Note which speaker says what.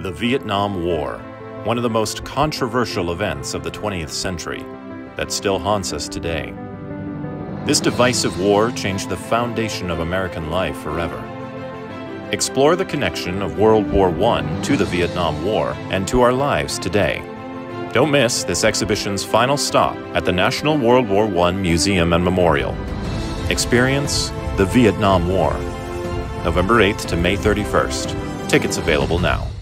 Speaker 1: The Vietnam War, one of the most controversial events of the 20th century that still haunts us today. This divisive war changed the foundation of American life forever. Explore the connection of World War I to the Vietnam War and to our lives today. Don't miss this exhibition's final stop at the National World War I Museum and Memorial. Experience the Vietnam War, November 8th to May 31st. Tickets available now.